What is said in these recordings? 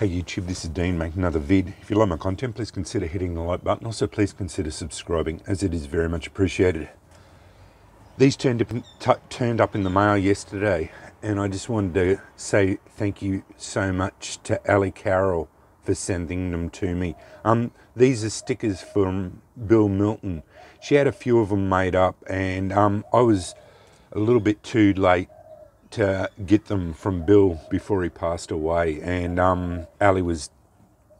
Hey YouTube, this is Dean making another vid. If you like my content, please consider hitting the like button. Also, please consider subscribing as it is very much appreciated. These turned up, turned up in the mail yesterday and I just wanted to say thank you so much to Ali Carroll for sending them to me. Um, these are stickers from Bill Melton. She had a few of them made up and um, I was a little bit too late to get them from Bill before he passed away, and um, Ali was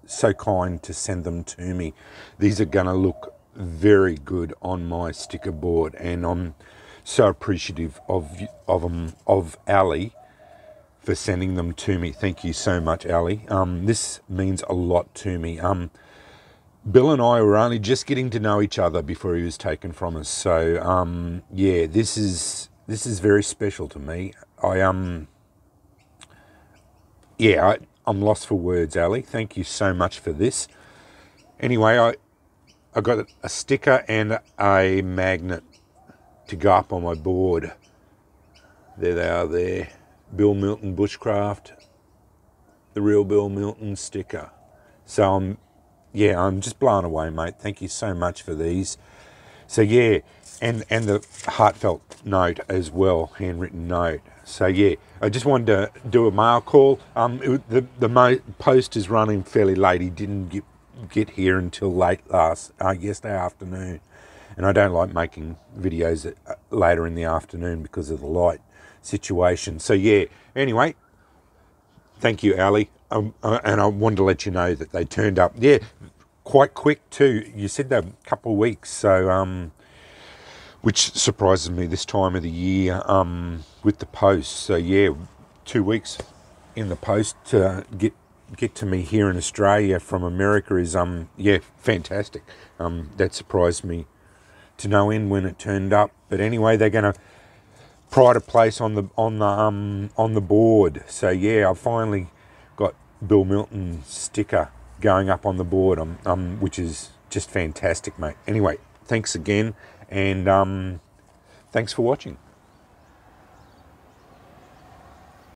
so kind to send them to me. These are going to look very good on my sticker board, and I'm so appreciative of of them of Ali for sending them to me. Thank you so much, Ali. Um, this means a lot to me. Um, Bill and I were only just getting to know each other before he was taken from us. So um, yeah, this is this is very special to me. I um, yeah, I, I'm lost for words, Ali. Thank you so much for this. Anyway, I I got a sticker and a magnet to go up on my board. There they are. There, Bill Melton Bushcraft, the real Bill Melton sticker. So I'm, yeah, I'm just blown away, mate. Thank you so much for these. So yeah, and and the heartfelt note as well, handwritten note. So yeah, I just wanted to do a mail call. Um, it, the the post is running fairly late. He didn't get get here until late last uh, yesterday afternoon, and I don't like making videos at, uh, later in the afternoon because of the light situation. So yeah. Anyway, thank you, Ali. Um, uh, and I wanted to let you know that they turned up. Yeah, quite quick too. You said that a couple of weeks, so um, which surprises me this time of the year um, with the post. So yeah, two weeks in the post to get get to me here in Australia from America is um yeah fantastic. Um, that surprised me to no end when it turned up. But anyway, they're going to pride a place on the on the um on the board. So yeah, I finally got Bill Melton sticker going up on the board, um, um, which is just fantastic, mate. Anyway, thanks again, and um, thanks for watching.